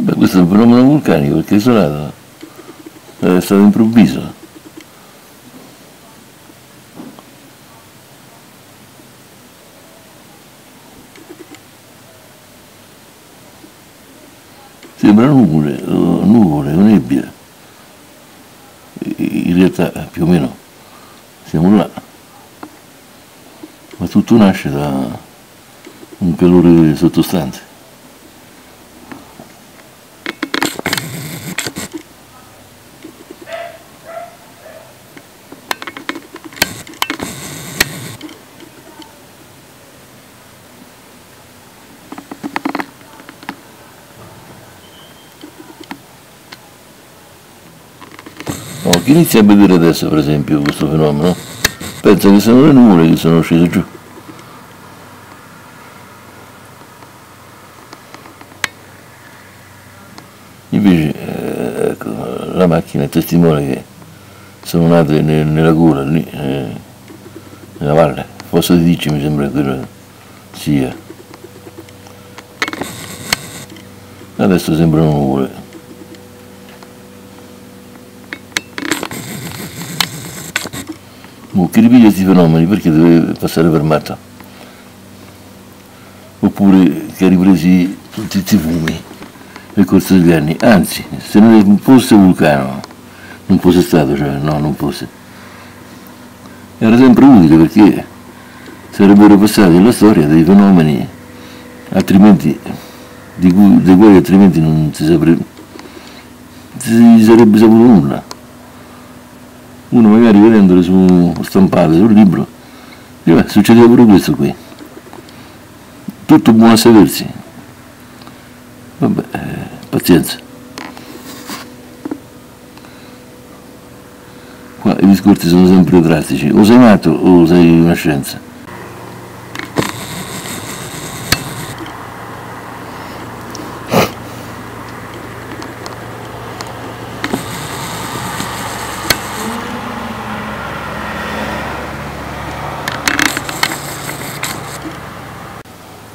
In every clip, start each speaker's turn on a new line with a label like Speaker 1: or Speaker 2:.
Speaker 1: Beh, questo è un fenomeno vulcanico perché è isolato, è stato improvviso. Sembra nuvole, nuvole, o nebbia. In realtà più o meno siamo là. Ma tutto nasce da un calore sottostante. No, chi inizia a vedere adesso per esempio questo fenomeno pensa che sono le nuvole che sono scese giù. Invece eh, ecco, la macchina è testimone che sono nate nel, nella gola lì, eh, nella valle, Fossa di Dici mi sembra che quello sia. Adesso sembrano nuvole. Mo, chi ripiglia questi fenomeni perché deve passare per matto? Oppure che ha ripresi tutti questi fumi nel corso degli anni. Anzi, se non fosse vulcano, non fosse stato, cioè no, non fosse. Era sempre utile perché sarebbero passati nella storia dei fenomeni altrimenti di cui, dei quali altrimenti non si, saprebbe, si sarebbe saputo nulla uno magari vedendole su stampate sul libro, dice, succedeva pure questo qui. Tutto buono a sedersi. Vabbè, eh, pazienza. Qua i discorsi sono sempre drastici, o sei matto o sei una scienza.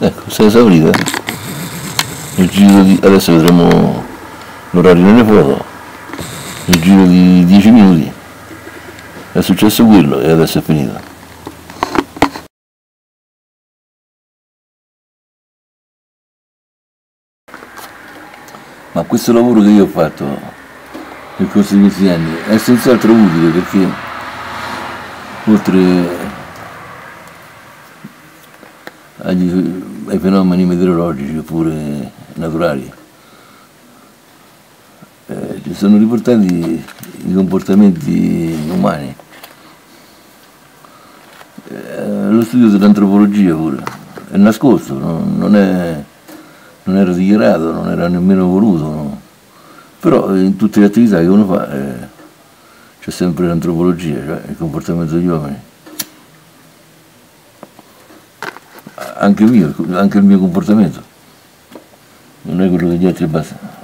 Speaker 1: Ecco, si è esaurita. Nel giro di. adesso vedremo l'orario nelle foto. Nel giro di 10 minuti è successo quello e adesso è finito. Ma questo lavoro che io ho fatto nel corso di questi anni è senz'altro utile perché oltre agli, ai fenomeni meteorologici oppure naturali. Eh, ci sono riportati i comportamenti umani. Eh, lo studio dell'antropologia pure, è nascosto, non, non, è, non, era dichiarato, non era nemmeno voluto, no? però in tutte le attività che uno fa eh, c'è sempre l'antropologia, cioè il comportamento degli uomini. Anche, mio, anche il mio comportamento, non è quello degli altri e basta.